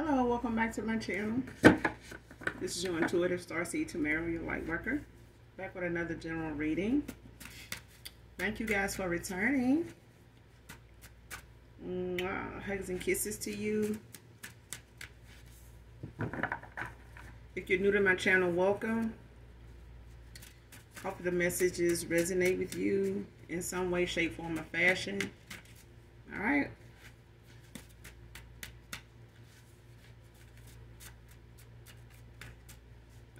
Hello, welcome back to my channel. This is your intuitive star seed Tamara, your light worker. Back with another general reading. Thank you guys for returning. Mwah. Hugs and kisses to you. If you're new to my channel, welcome. Hope the messages resonate with you in some way, shape, form, or fashion. All right.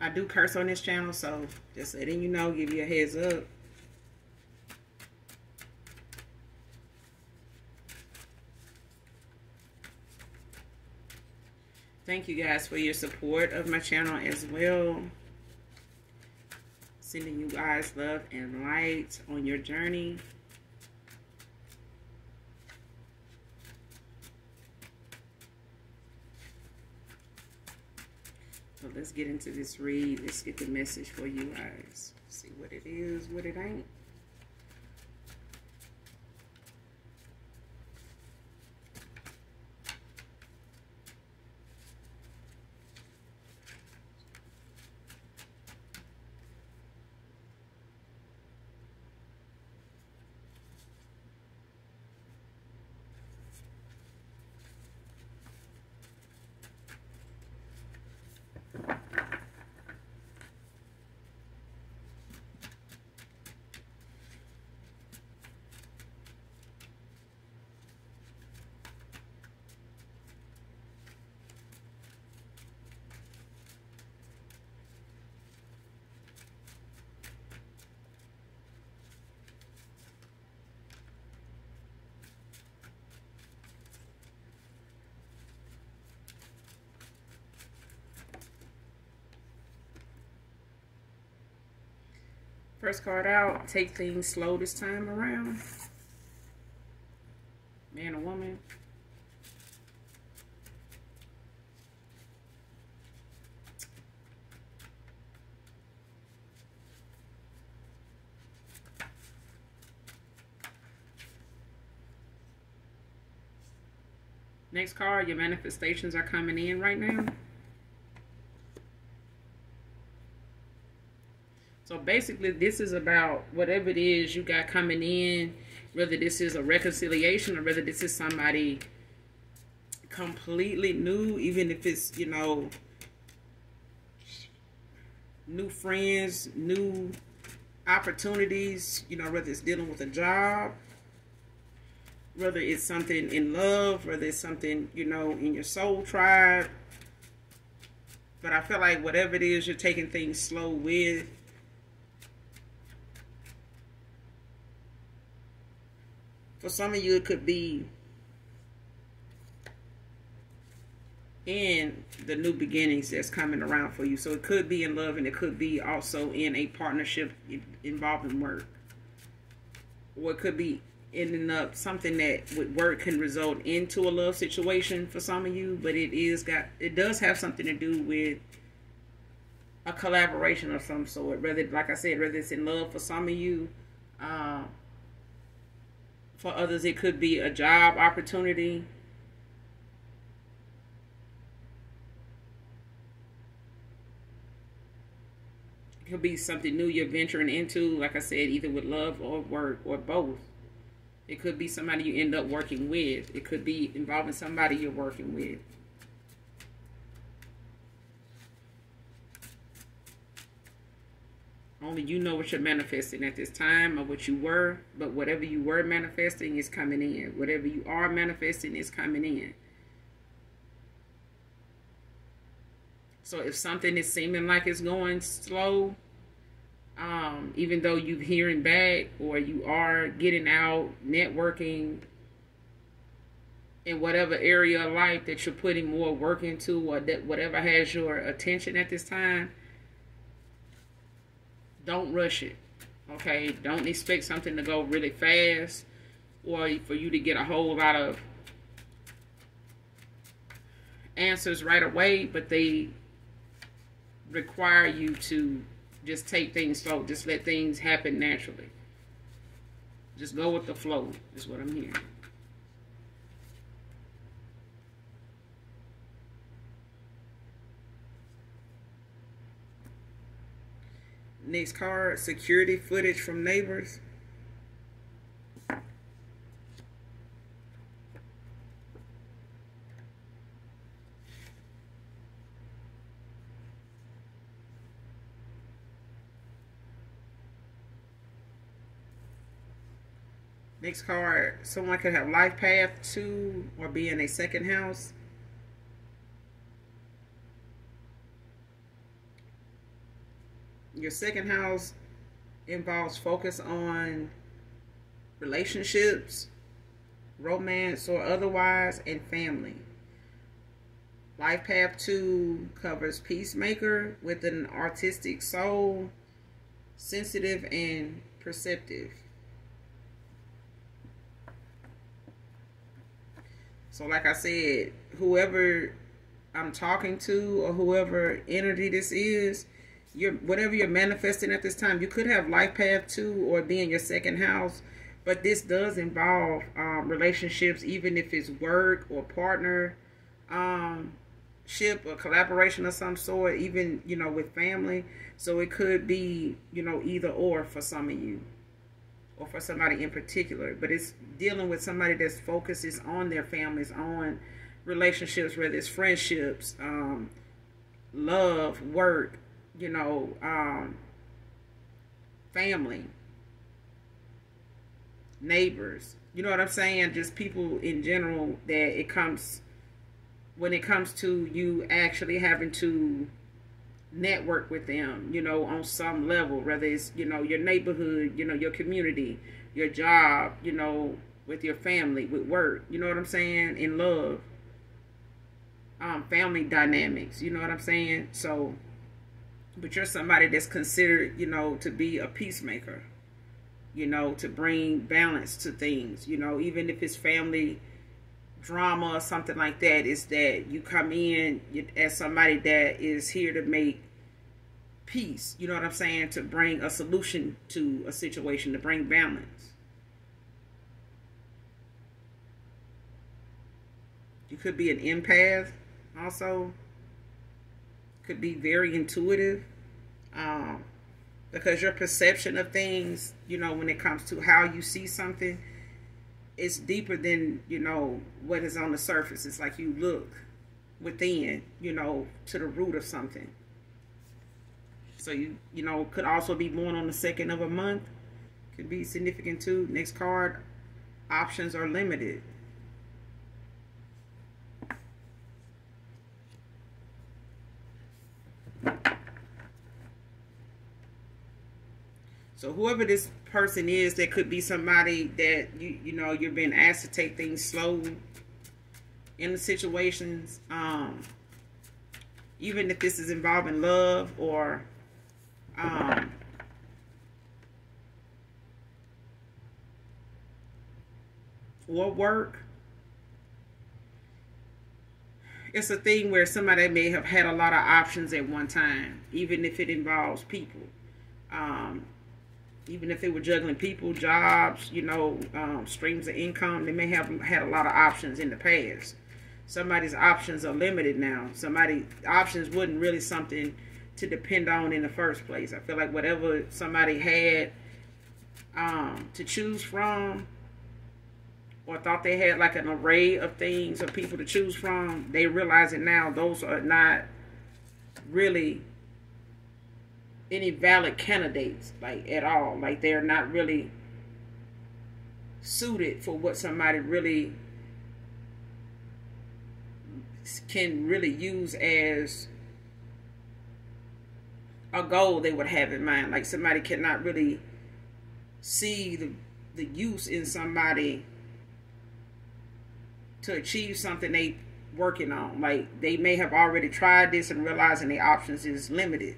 I do curse on this channel, so just letting you know, give you a heads up. Thank you guys for your support of my channel as well. Sending you guys love and light on your journey. Let's get into this read. Let's get the message for you guys. See what it is, what it ain't. First card out, take things slow this time around. Man or woman. Next card, your manifestations are coming in right now. Basically, this is about whatever it is you got coming in, whether this is a reconciliation or whether this is somebody completely new, even if it's, you know, new friends, new opportunities, you know, whether it's dealing with a job, whether it's something in love, whether it's something, you know, in your soul tribe. But I feel like whatever it is you're taking things slow with, For some of you, it could be in the new beginnings that's coming around for you. So it could be in love and it could be also in a partnership involving work. Or it could be ending up something that with work can result into a love situation for some of you, but it is got it does have something to do with a collaboration of some sort. Whether like I said, whether it's in love for some of you, uh, for others, it could be a job opportunity. It could be something new you're venturing into, like I said, either with love or work or both. It could be somebody you end up working with. It could be involving somebody you're working with. Only you know what you're manifesting at this time or what you were, but whatever you were manifesting is coming in. Whatever you are manifesting is coming in. So if something is seeming like it's going slow, um, even though you're hearing back or you are getting out, networking in whatever area of life that you're putting more work into or that whatever has your attention at this time, don't rush it. Okay, don't expect something to go really fast or for you to get a whole lot of answers right away, but they require you to just take things slow. Just let things happen naturally. Just go with the flow, is what I'm hearing. Next card, security footage from neighbors. Next card, someone could have life path two or be in a second house. Your second house involves focus on relationships, romance or otherwise, and family. Life Path 2 covers peacemaker with an artistic soul, sensitive and perceptive. So, like I said, whoever I'm talking to or whoever energy this is, you're whatever you're manifesting at this time, you could have life path two or be in your second house, but this does involve um, relationships, even if it's work or partner, um, ship or collaboration of some sort, even you know with family. So it could be you know either or for some of you or for somebody in particular, but it's dealing with somebody that's focuses on their families, on relationships, whether it's friendships, um, love, work, you know, um, family, neighbors. You know what I'm saying? Just people in general that it comes when it comes to you actually having to network with them, you know, on some level, whether it's, you know, your neighborhood, you know, your community, your job, you know, with your family, with work, you know what I'm saying? In love. Um, family dynamics, you know what I'm saying? So, but you're somebody that's considered, you know, to be a peacemaker, you know, to bring balance to things, you know, even if it's family drama or something like that is that you come in as somebody that is here to make peace, you know what I'm saying, to bring a solution to a situation, to bring balance. You could be an empath also. Could be very intuitive. Um, because your perception of things, you know, when it comes to how you see something, it's deeper than you know what is on the surface. It's like you look within, you know, to the root of something. So you you know could also be born on the second of a month. Could be significant too. Next card, options are limited. So whoever this person is, that could be somebody that you you know you're being asked to take things slow in the situations. Um, even if this is involving love or um, or work. It's a thing where somebody may have had a lot of options at one time, even if it involves people. Um, even if they were juggling people, jobs, you know, um, streams of income, they may have had a lot of options in the past. Somebody's options are limited now. Somebody options wasn't really something to depend on in the first place. I feel like whatever somebody had um, to choose from, or thought they had like an array of things or people to choose from, they realize it now. Those are not really any valid candidates like at all. Like they're not really suited for what somebody really can really use as a goal they would have in mind. Like somebody cannot really see the the use in somebody to achieve something they working on. Like they may have already tried this and realizing the options is limited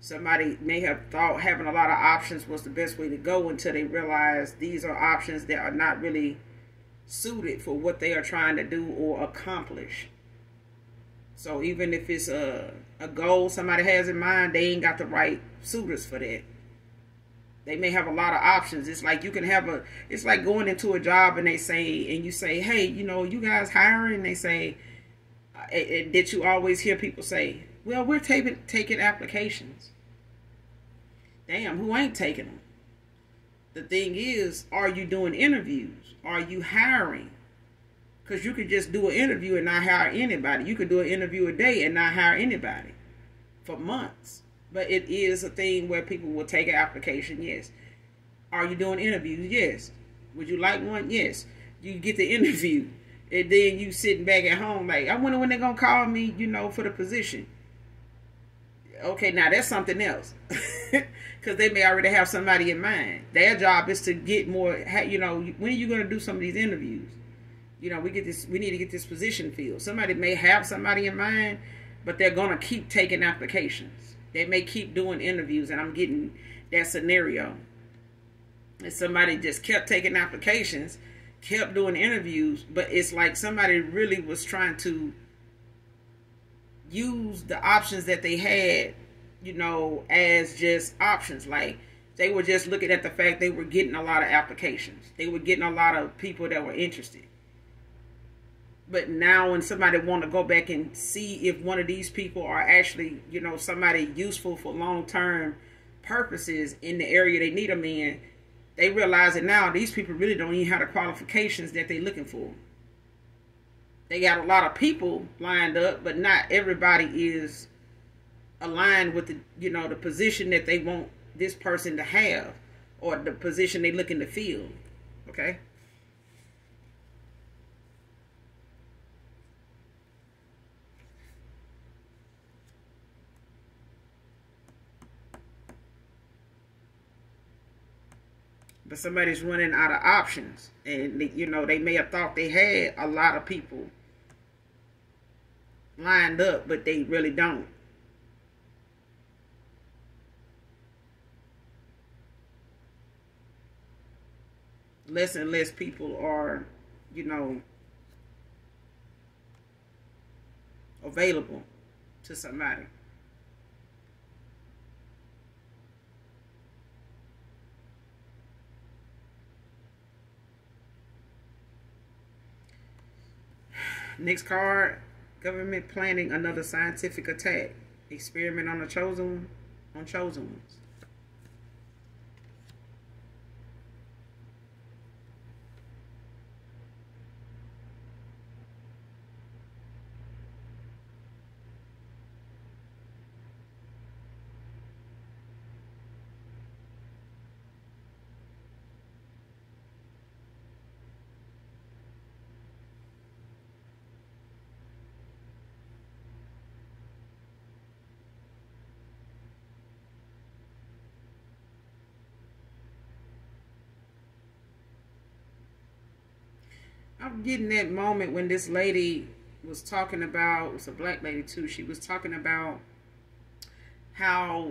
Somebody may have thought having a lot of options was the best way to go until they realize these are options that are not really suited for what they are trying to do or accomplish. So even if it's a, a goal somebody has in mind, they ain't got the right suitors for that. They may have a lot of options. It's like you can have a, it's like going into a job and they say, and you say, hey, you know, you guys hiring? They say, uh, did you always hear people say, well, we're taking taking applications. damn, who ain't taking them? The thing is, are you doing interviews? Are you hiring? Because you could just do an interview and not hire anybody. You could do an interview a day and not hire anybody for months. But it is a thing where people will take an application, yes. Are you doing interviews? Yes. Would you like one? Yes. You get the interview. And then you sitting back at home like, I wonder when they're going to call me, you know, for the position. Okay, now that's something else. because they may already have somebody in mind. Their job is to get more. You know, when are you going to do some of these interviews? You know, we get this. We need to get this position filled. Somebody may have somebody in mind, but they're going to keep taking applications. They may keep doing interviews, and I'm getting that scenario. And somebody just kept taking applications, kept doing interviews, but it's like somebody really was trying to use the options that they had you know, as just options. Like they were just looking at the fact they were getting a lot of applications. They were getting a lot of people that were interested. But now when somebody want to go back and see if one of these people are actually, you know, somebody useful for long-term purposes in the area they need them in, they realize that now these people really don't even have the qualifications that they're looking for. They got a lot of people lined up, but not everybody is aligned with the you know the position that they want this person to have or the position they looking to fill okay? But somebody's running out of options and you know they may have thought they had a lot of people lined up but they really don't less and less people are, you know, available to somebody. Next card, government planning another scientific attack. Experiment on the chosen on chosen ones. Getting that moment when this lady was talking about, it's a black lady too, she was talking about how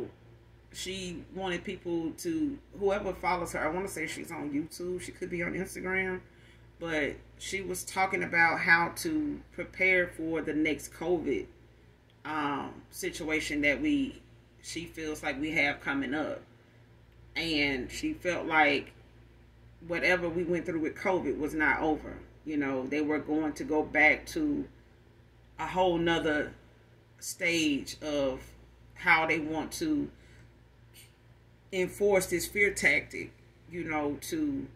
she wanted people to, whoever follows her, I want to say she's on YouTube, she could be on Instagram, but she was talking about how to prepare for the next COVID um, situation that we, she feels like we have coming up. And she felt like whatever we went through with COVID was not over you know, they were going to go back to a whole nother stage of how they want to enforce this fear tactic, you know, to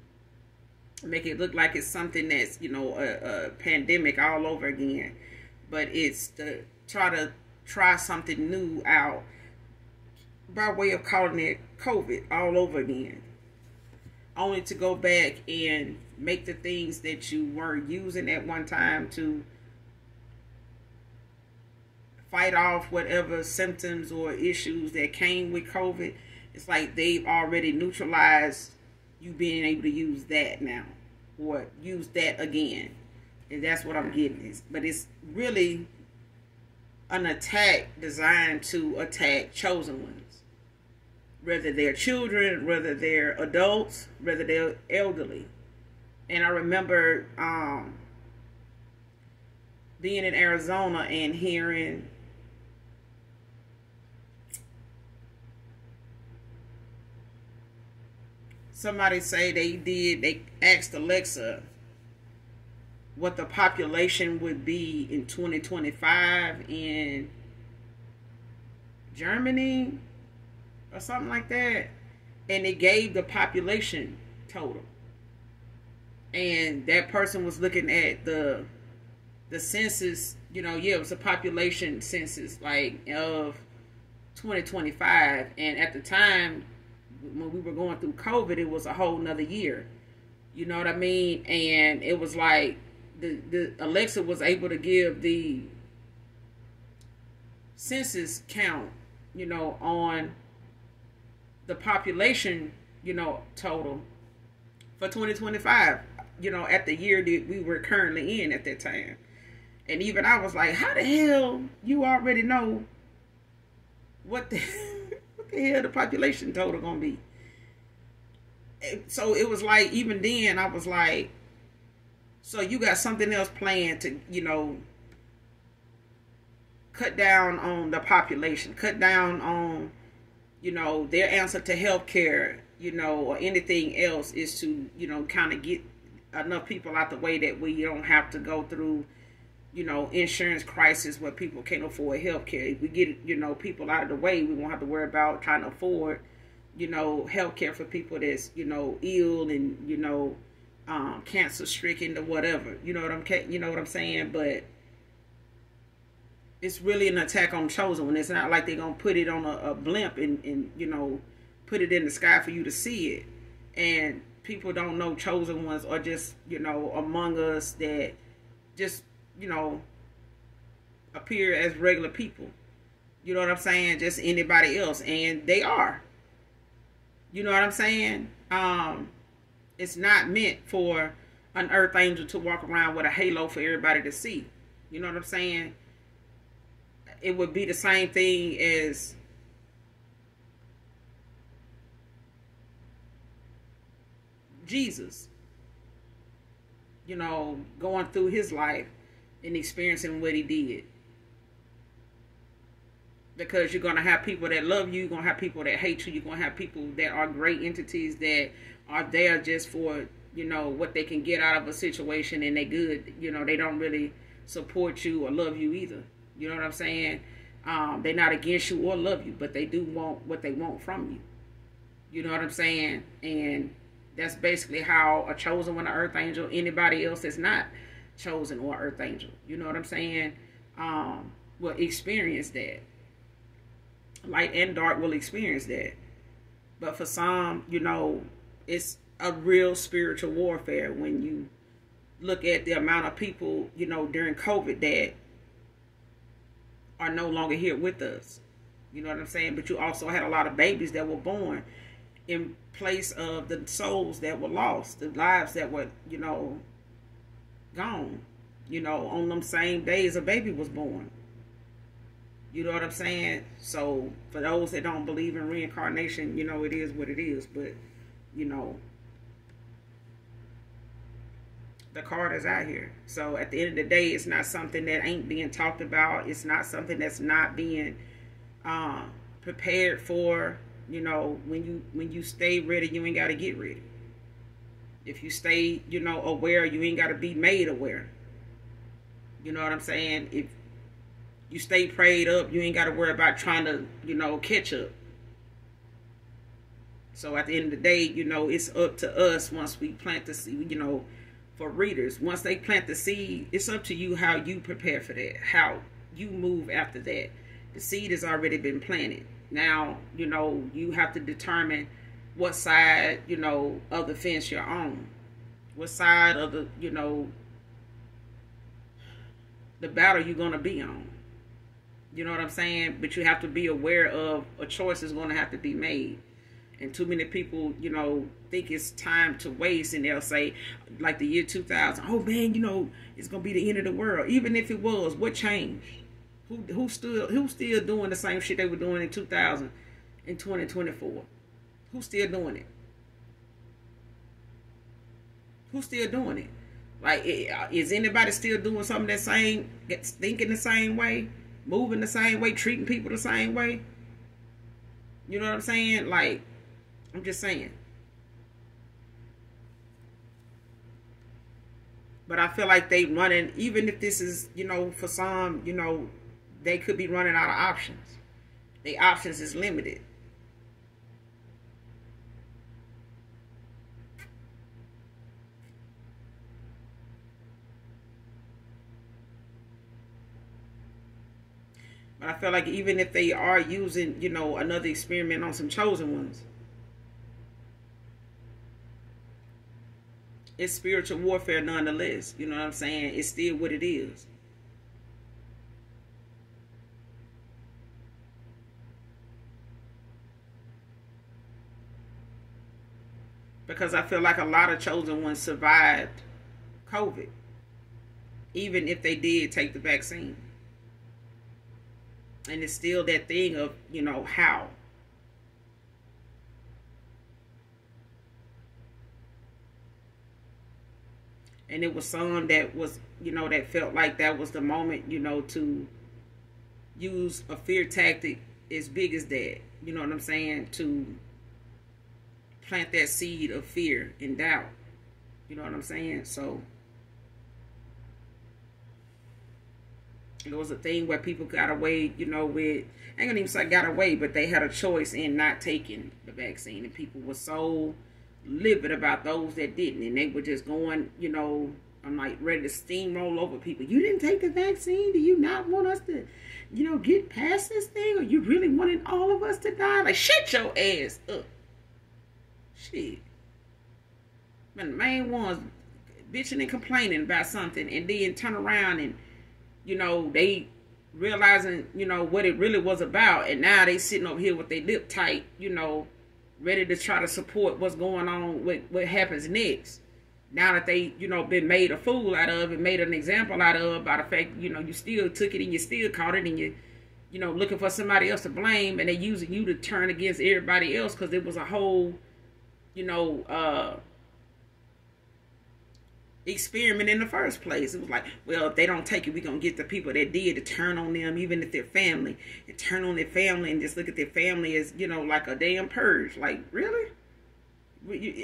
make it look like it's something that's, you know, a, a pandemic all over again. But it's to try to try something new out by way of calling it COVID all over again only to go back and make the things that you were using at one time to fight off whatever symptoms or issues that came with COVID. It's like they've already neutralized you being able to use that now or use that again. And that's what I'm getting. Is. But it's really an attack designed to attack chosen ones whether they're children, whether they're adults, whether they're elderly. And I remember um, being in Arizona and hearing somebody say they did, they asked Alexa what the population would be in 2025 in Germany or something like that. And it gave the population total. And that person was looking at the the census, you know, yeah, it was a population census like of 2025. And at the time when we were going through COVID, it was a whole nother year. You know what I mean? And it was like the, the Alexa was able to give the census count, you know, on the population, you know, total for 2025, you know, at the year that we were currently in at that time. And even I was like, how the hell you already know what the what the hell the population total gonna be? So it was like even then I was like, so you got something else planned to, you know, cut down on the population, cut down on, you know, their answer to health care, you know, or anything else is to, you know, kind of get enough people out the way that we don't have to go through you know, insurance crisis where people can't afford health care. If we get, you know, people out of the way, we won't have to worry about trying to afford, you know, health care for people that's, you know, ill and, you know, um, cancer stricken or whatever. You know what I'm you know what I'm saying? But it's really an attack on chosen one. It's not like they're gonna put it on a, a blimp and, and, you know, put it in the sky for you to see it. And people don't know chosen ones are just, you know, among us that just you know, appear as regular people. You know what I'm saying? Just anybody else. And they are. You know what I'm saying? Um, it's not meant for an earth angel to walk around with a halo for everybody to see. You know what I'm saying? It would be the same thing as Jesus. You know, going through his life and experiencing what he did. Because you're going to have people that love you, you're going to have people that hate you, you're going to have people that are great entities that are there just for, you know, what they can get out of a situation and they good. You know, they don't really support you or love you either. You know what I'm saying? Um, they're not against you or love you, but they do want what they want from you. You know what I'm saying? And that's basically how a chosen one, an earth angel, anybody else is not chosen or earth angel. You know what I'm saying? Um, will experience that. Light and dark will experience that. But for some, you know, it's a real spiritual warfare when you look at the amount of people, you know, during COVID that are no longer here with us. You know what I'm saying? But you also had a lot of babies that were born in place of the souls that were lost, the lives that were, you know, gone. You know, on them same days a baby was born. You know what I'm saying? So for those that don't believe in reincarnation, you know, it is what it is. But, you know, the card is out here. So at the end of the day, it's not something that ain't being talked about. It's not something that's not being uh, prepared for. You know, when you when you stay ready, you ain't got to get ready. If you stay, you know, aware, you ain't got to be made aware. You know what I'm saying? If you stay prayed up, you ain't got to worry about trying to, you know, catch up. So at the end of the day, you know, it's up to us once we plant the seed, you know, for readers. Once they plant the seed, it's up to you how you prepare for that, how you move after that. The seed has already been planted. Now, you know, you have to determine what side, you know, of the fence you're on. What side of the, you know, the battle you're going to be on. You know what I'm saying? But you have to be aware of a choice is going to have to be made. And too many people, you know, think it's time to waste and they'll say, like the year 2000, oh man, you know, it's going to be the end of the world. Even if it was, what changed? Who, who still who's still doing the same shit they were doing in 2000 in 2024? Who's still doing it? Who's still doing it? Like, is anybody still doing something that same, thinking the same way, moving the same way, treating people the same way? You know what I'm saying? Like, I'm just saying. But I feel like they running, even if this is, you know, for some, you know, they could be running out of options. The options is limited. But I feel like even if they are using, you know, another experiment on some chosen ones, it's spiritual warfare nonetheless. You know what I'm saying? It's still what it is. Because I feel like a lot of chosen ones survived COVID, even if they did take the vaccine. And it's still that thing of, you know, how. And it was some that was, you know, that felt like that was the moment, you know, to use a fear tactic as big as that. You know what I'm saying? To plant that seed of fear and doubt. You know what I'm saying? So it was a thing where people got away, you know, with I ain't gonna even say got away, but they had a choice in not taking the vaccine, and people were so livid about those that didn't, and they were just going, you know, I'm like ready to steamroll over people. You didn't take the vaccine? Do you not want us to, you know, get past this thing, or you really wanted all of us to die? Like shut your ass up. Shit. But the main ones bitching and complaining about something, and then turn around and you know, they realizing, you know, what it really was about. And now they sitting over here with their lip tight, you know, ready to try to support what's going on, with what happens next. Now that they, you know, been made a fool out of and made an example out of by the fact, you know, you still took it and you still caught it and you, you know, looking for somebody else to blame and they using you to turn against everybody else because it was a whole, you know, uh, experiment in the first place. It was like, well, if they don't take it, we're going to get the people that did to turn on them, even if they're family, and turn on their family and just look at their family as, you know, like a damn purge. Like, really?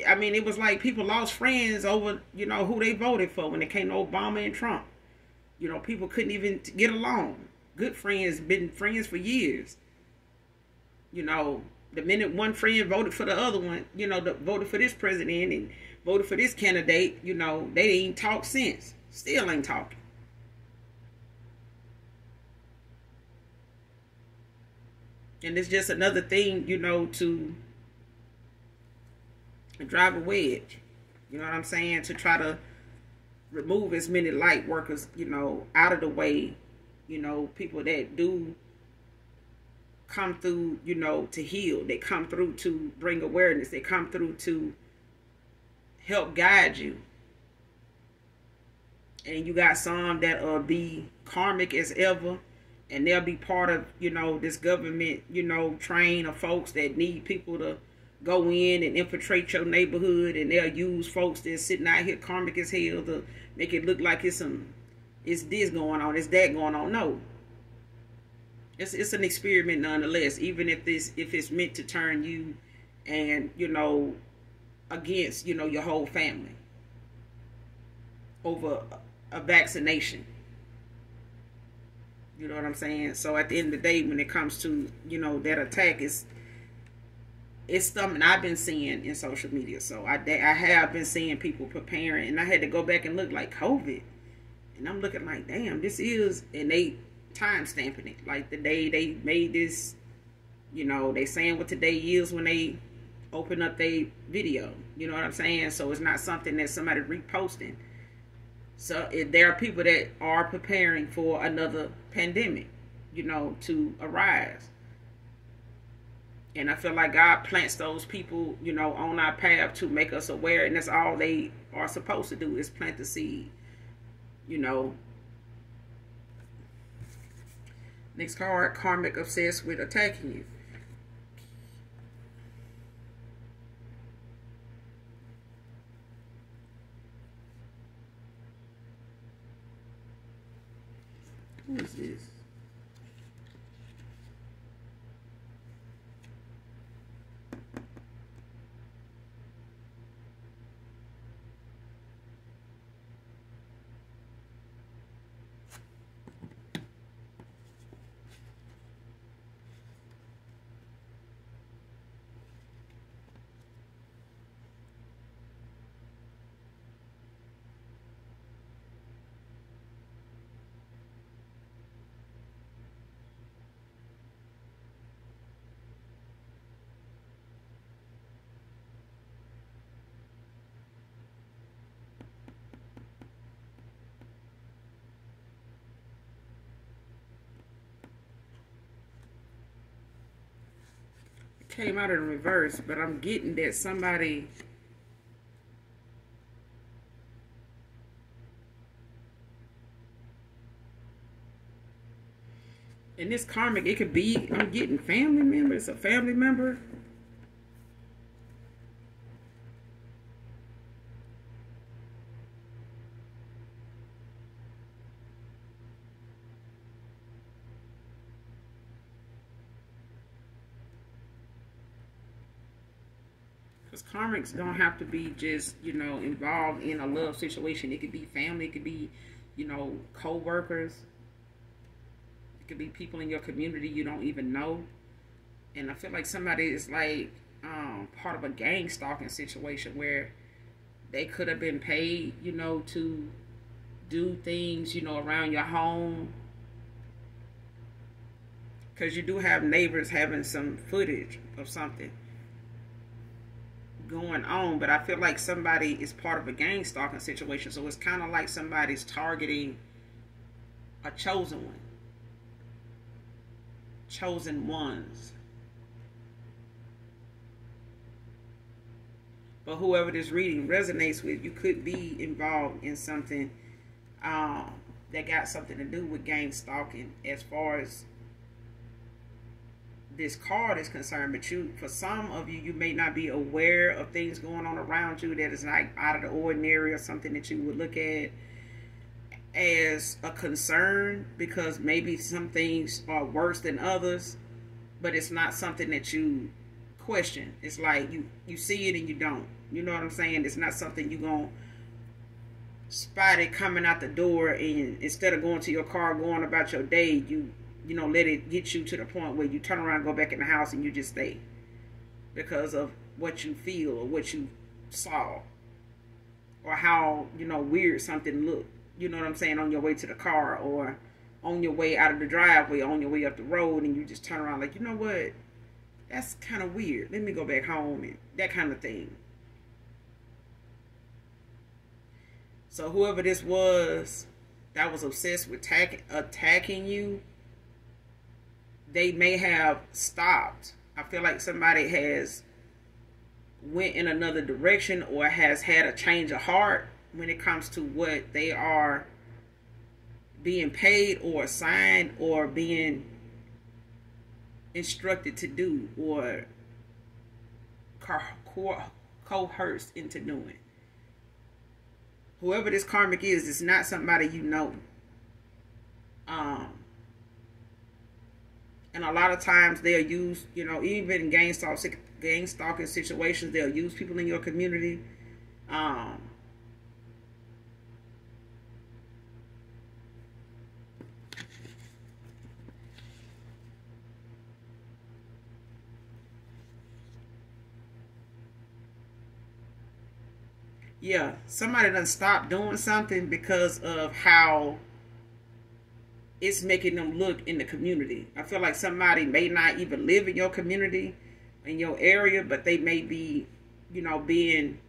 I mean, it was like people lost friends over, you know, who they voted for when it came to Obama and Trump. You know, people couldn't even get along. Good friends, been friends for years. You know, the minute one friend voted for the other one, you know, the, voted for this president and voted for this candidate, you know, they ain't talked since. Still ain't talking. And it's just another thing, you know, to drive a wedge. You know what I'm saying? To try to remove as many light workers, you know, out of the way. You know, people that do come through, you know, to heal. They come through to bring awareness. They come through to help guide you. And you got some that will be karmic as ever. And they'll be part of, you know, this government, you know, train of folks that need people to go in and infiltrate your neighborhood. And they'll use folks that's sitting out here karmic as hell to make it look like it's some, it's this going on, it's that going on. No. It's, it's an experiment nonetheless, even if this if it's meant to turn you and, you know, against, you know, your whole family over a vaccination. You know what I'm saying? So at the end of the day, when it comes to, you know, that attack, is it's something I've been seeing in social media. So I, I have been seeing people preparing, and I had to go back and look like COVID. And I'm looking like, damn, this is, and they time stamping it. Like the day they made this, you know, they saying what today is when they open up their video. You know what I'm saying? So it's not something that somebody reposting. So if there are people that are preparing for another pandemic, you know, to arise. And I feel like God plants those people, you know, on our path to make us aware. And that's all they are supposed to do is plant the seed. You know. Next card, karmic obsessed with attacking you. Who is this? Came out in reverse, but I'm getting that somebody and this karmic, it could be I'm getting family members, a family member. Don't have to be just, you know, involved in a love situation. It could be family, it could be, you know, co-workers it could be people in your community you don't even know. And I feel like somebody is like um, part of a gang stalking situation where they could have been paid, you know, to do things, you know, around your home. Because you do have neighbors having some footage of something going on, but I feel like somebody is part of a gang stalking situation. So it's kind of like somebody's targeting a chosen one chosen ones. But whoever this reading resonates with, you could be involved in something um, that got something to do with gang stalking as far as this card is concerned. But you, for some of you, you may not be aware of things going on around you that is like out of the ordinary or something that you would look at as a concern because maybe some things are worse than others, but it's not something that you question. It's like you you see it and you don't. You know what I'm saying? It's not something you gonna spot it coming out the door and instead of going to your car going about your day, you you know let it get you to the point where you turn around go back in the house and you just stay because of what you feel or what you saw or how you know weird something looked you know what I'm saying, on your way to the car or on your way out of the driveway, on your way up the road, and you just turn around like, you know what? That's kind of weird. Let me go back home and that kind of thing. So whoever this was that was obsessed with attack, attacking you, they may have stopped. I feel like somebody has went in another direction or has had a change of heart when it comes to what they are being paid or assigned or being instructed to do or coerced into doing. Whoever this karmic is, is not somebody you know. Um, and a lot of times they'll use, you know, even in gang stalking, gang stalking situations, they'll use people in your community. Um, yeah, somebody doesn't stop doing something because of how it's making them look in the community. I feel like somebody may not even live in your community, in your area, but they may be, you know, being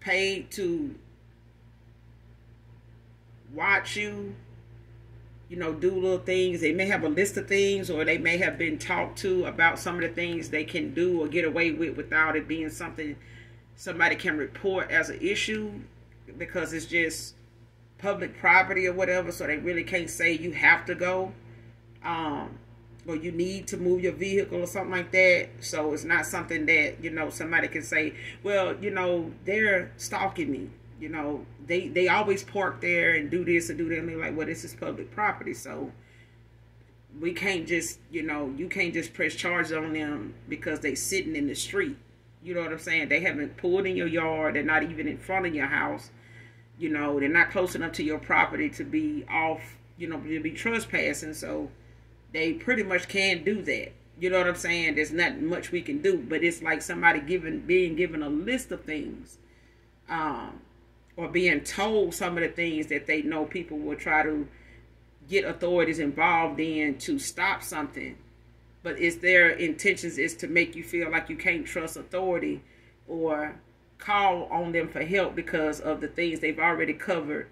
paid to watch you, you know, do little things. They may have a list of things, or they may have been talked to about some of the things they can do or get away with without it being something somebody can report as an issue because it's just public property or whatever, so they really can't say you have to go. Um, or you need to move your vehicle or something like that. So it's not something that, you know, somebody can say, well, you know, they're stalking me. You know, they, they always park there and do this and do that. And they're like, well, this is public property. So we can't just, you know, you can't just press charges on them because they're sitting in the street. You know what I'm saying? They haven't pulled in your yard. They're not even in front of your house. You know, they're not close enough to your property to be off, you know, to be trespassing. So they pretty much can't do that. You know what I'm saying? There's not much we can do, but it's like somebody given being given a list of things, um, or being told some of the things that they know people will try to get authorities involved in to stop something but it's their intentions is to make you feel like you can't trust authority or call on them for help because of the things they've already covered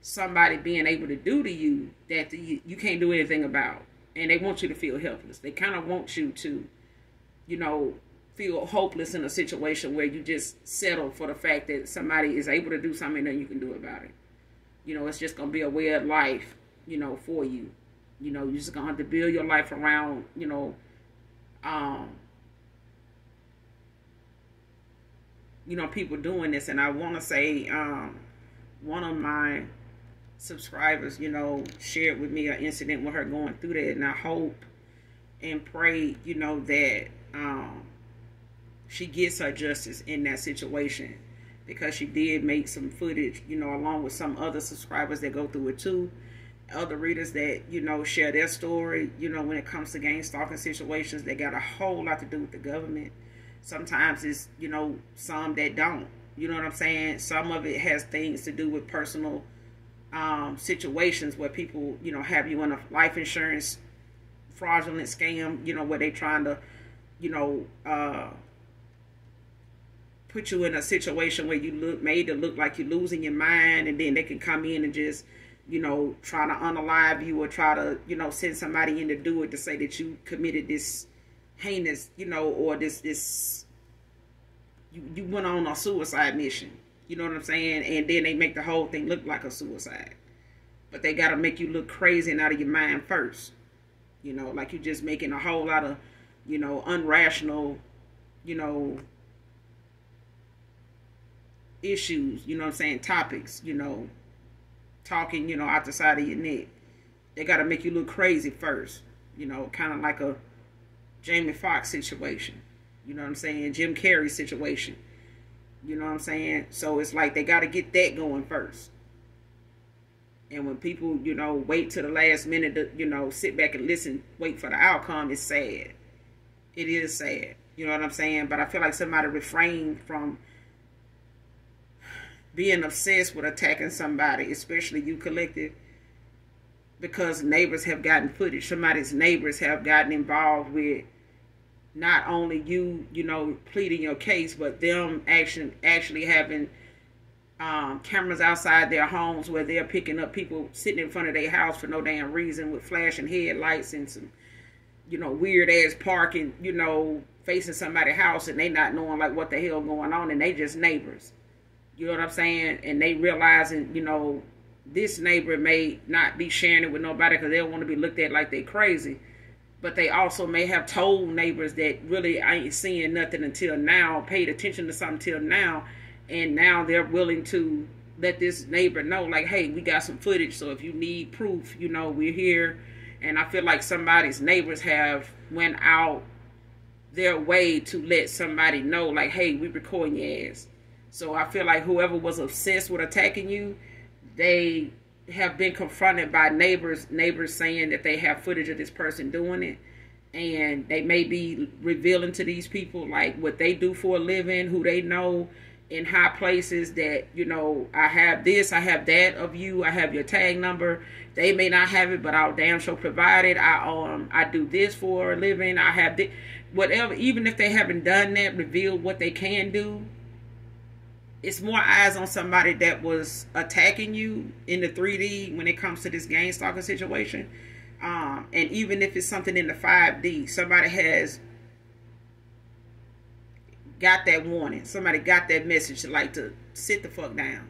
somebody being able to do to you that you, you can't do anything about and they want you to feel helpless they kind of want you to you know, feel hopeless in a situation where you just settle for the fact that somebody is able to do something that you can do about it. You know, it's just gonna be a weird life, you know, for you. You know, you're just gonna have to build your life around, you know, um, you know, people doing this. And I want to say, um, one of my subscribers, you know, shared with me an incident with her going through that, and I hope and pray, you know, that um, she gets her justice in that situation because she did make some footage, you know, along with some other subscribers that go through it too. Other readers that, you know, share their story, you know, when it comes to gang stalking situations, they got a whole lot to do with the government. Sometimes it's, you know, some that don't. You know what I'm saying? Some of it has things to do with personal um, situations where people, you know, have you in a life insurance fraudulent scam, you know, where they trying to, you know, uh, put you in a situation where you look made to look like you're losing your mind, and then they can come in and just, you know, try to unalive you or try to, you know, send somebody in to do it to say that you committed this heinous, you know, or this this you you went on a suicide mission. You know what I'm saying? And then they make the whole thing look like a suicide. But they got to make you look crazy and out of your mind first. You know, like you're just making a whole lot of, you know, unrational, you know, issues, you know what I'm saying, topics, you know, talking, you know, out the side of your neck. They got to make you look crazy first, you know, kind of like a Jamie Foxx situation. You know what I'm saying? Jim Carrey situation. You know what I'm saying? So it's like they got to get that going first. And when people, you know, wait to the last minute to, you know, sit back and listen, wait for the outcome, it's sad. It is sad. You know what I'm saying? But I feel like somebody refrained from being obsessed with attacking somebody, especially you collective, because neighbors have gotten footage. Somebody's neighbors have gotten involved with not only you, you know, pleading your case, but them actually actually having um, cameras outside their homes where they're picking up people sitting in front of their house for no damn reason with flashing headlights and some, you know, weird ass parking, you know, facing somebody's house and they not knowing like what the hell going on and they just neighbors. You know what I'm saying? And they realizing, you know, this neighbor may not be sharing it with nobody because they don't want to be looked at like they crazy. But they also may have told neighbors that really I ain't seeing nothing until now, paid attention to something till now, and now they're willing to let this neighbor know, like, hey, we got some footage, so if you need proof, you know, we're here. And I feel like somebody's neighbors have went out their way to let somebody know, like, hey, we recording your ass. So I feel like whoever was obsessed with attacking you, they have been confronted by neighbors neighbors saying that they have footage of this person doing it. And they may be revealing to these people like what they do for a living who they know in high places that you know i have this i have that of you i have your tag number. They may not have it but i'll damn sure provide it. I um i do this for a living. I have this whatever even if they haven't done that reveal what they can do it's more eyes on somebody that was attacking you in the 3D when it comes to this gang stalking situation. Um, and even if it's something in the 5D, somebody has got that warning. Somebody got that message to like to sit the fuck down.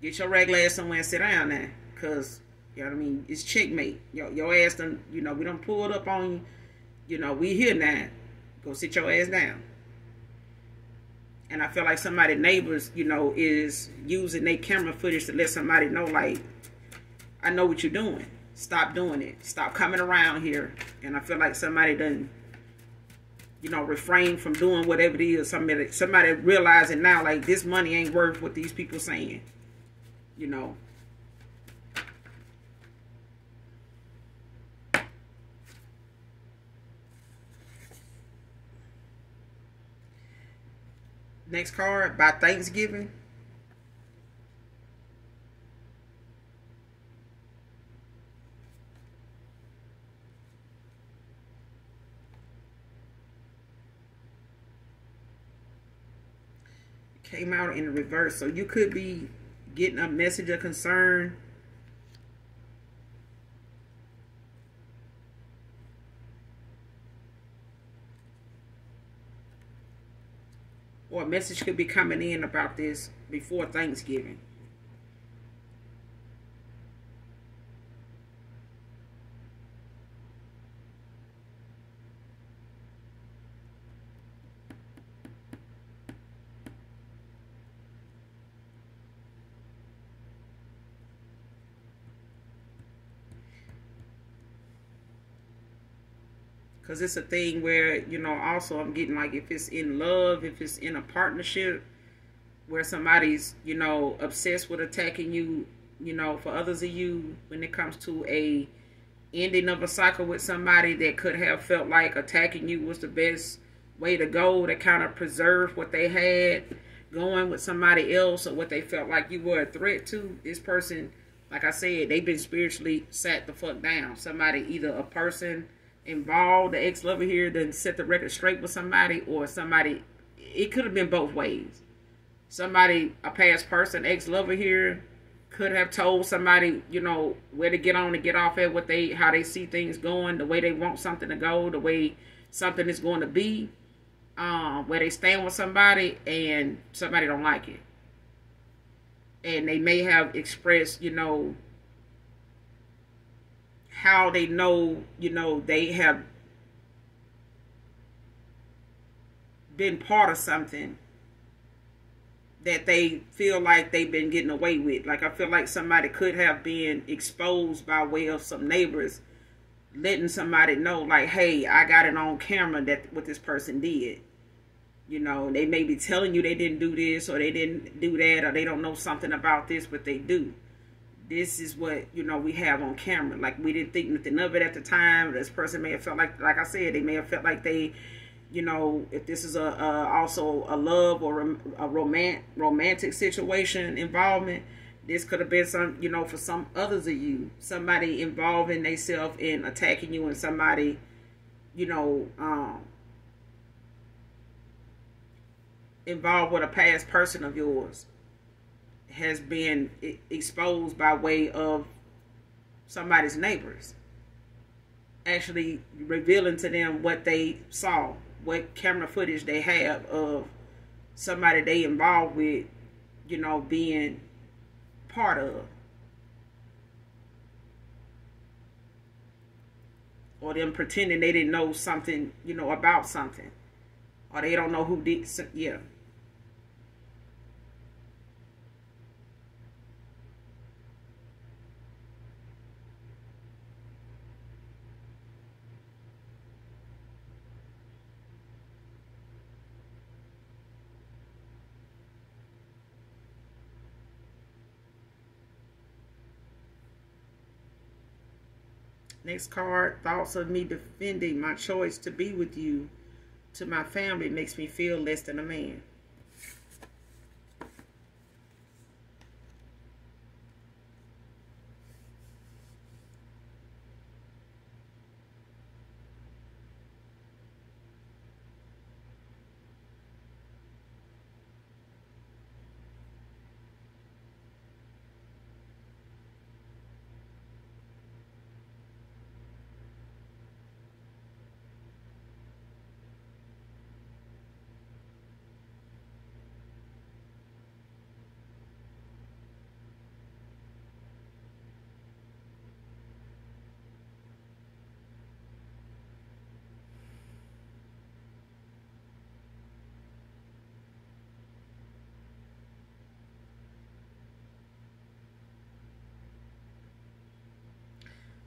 Get your regular ass somewhere and sit down there. Cause you know what I mean, it's checkmate. Your your ass done, you know, we don't pull it up on you. You know, we here now. Go sit your ass down. And I feel like somebody neighbors, you know, is using their camera footage to let somebody know, like, I know what you're doing. Stop doing it. Stop coming around here. And I feel like somebody done, you know, refrain from doing whatever it is. Somebody, somebody realizing now, like, this money ain't worth what these people saying. You know. Next card, by Thanksgiving. Came out in reverse. So you could be getting a message of concern a message could be coming in about this before Thanksgiving. Because it's a thing where you know also i'm getting like if it's in love if it's in a partnership where somebody's you know obsessed with attacking you you know for others of you when it comes to a ending of a cycle with somebody that could have felt like attacking you was the best way to go to kind of preserve what they had going with somebody else or what they felt like you were a threat to this person like i said they've been spiritually sat the fuck down. Somebody either a person involved, the ex lover here, then set the record straight with somebody, or somebody. It could have been both ways. Somebody, a past person, ex lover here, could have told somebody, you know, where to get on and get off at, what they, how they see things going, the way they want something to go, the way something is going to be, um, where they stand with somebody, and somebody don't like it, and they may have expressed, you know, how they know, you know, they have been part of something that they feel like they've been getting away with. Like I feel like somebody could have been exposed by way of some neighbors letting somebody know like, hey, I got it on camera that what this person did. You know, they may be telling you they didn't do this or they didn't do that or they don't know something about this, but they do this is what you know we have on camera. Like we didn't think nothing of it at the time. This person may have felt like like i said they may have felt like they you know if this is a, a also a love or a, romantic romantic situation involvement this could have been some you know for some others of you. Somebody involving themselves in attacking you and somebody you know um involved with a past person of yours has been exposed by way of somebody's neighbors. Actually revealing to them what they saw what camera footage they have of somebody they involved with you know being part of. Or them pretending they didn't know something you know about something. Or they don't know who did yeah Next card, thoughts of me defending my choice to be with you to my family makes me feel less than a man.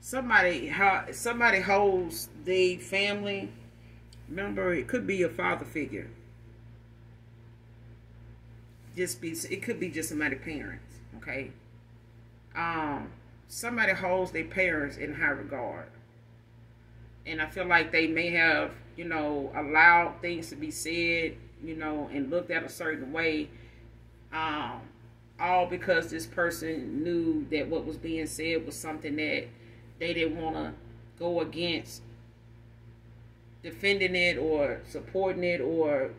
Somebody how somebody holds the family member it could be a father figure. Just be it could be just somebody parents okay? Um somebody holds their parents in high regard. And i feel like they may have you know allowed things to be said you know and looked at a certain way um all because this person knew that what was being said was something that they didn't want to go against defending it or supporting it or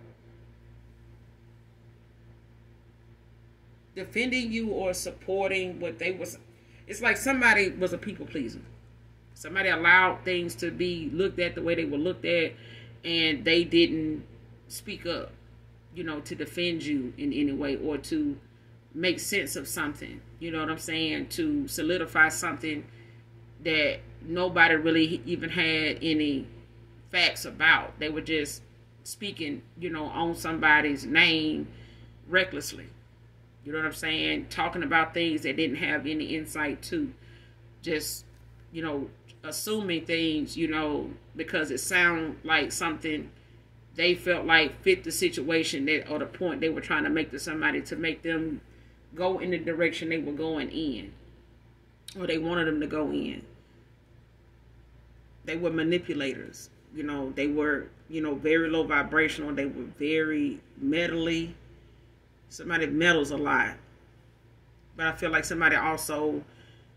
defending you or supporting what they was it's like somebody was a people pleaser somebody allowed things to be looked at the way they were looked at and they didn't speak up you know, to defend you in any way or to make sense of something. You know what I'm saying? To solidify something that nobody really even had any facts about. They were just speaking, you know, on somebody's name recklessly. You know what I'm saying? Talking about things they didn't have any insight to. Just, you know, assuming things, you know, because it sounded like something they felt like fit the situation that or the point they were trying to make to somebody to make them go in the direction they were going in. Or they wanted them to go in. They were manipulators. You know, they were, you know, very low vibrational. They were very metally. Somebody metals a lot. But I feel like somebody also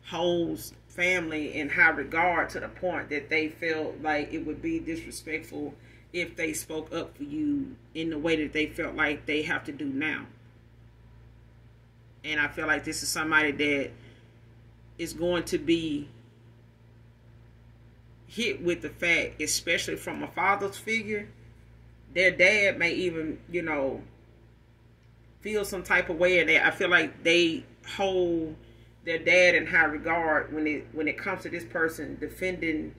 holds family in high regard to the point that they felt like it would be disrespectful if they spoke up for you in the way that they felt like they have to do now. And I feel like this is somebody that is going to be hit with the fact, especially from a father's figure, their dad may even, you know, feel some type of way, and I feel like they hold their dad in high regard when it when it comes to this person defending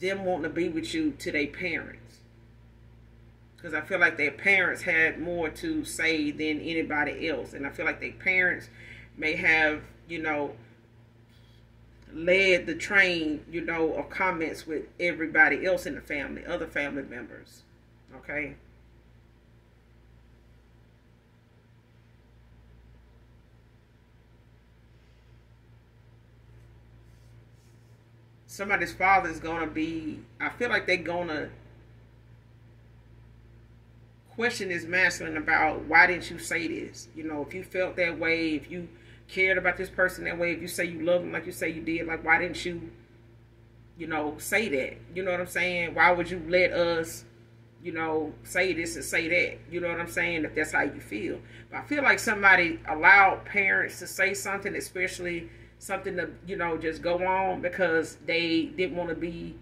them wanting to be with you to their parents. Because I feel like their parents had more to say than anybody else, and I feel like their parents may have, you know, led the train, you know, of comments with everybody else in the family, other family members. Okay. Somebody's father is going to be, I feel like they're going to question this masculine about why didn't you say this? You know, if you felt that way, if you cared about this person that way, if you say you love them like you say you did, like why didn't you, you know, say that? You know what I'm saying? Why would you let us, you know, say this and say that? You know what I'm saying? If that's how you feel. But I feel like somebody allowed parents to say something, especially something to, you know, just go on because they didn't want to be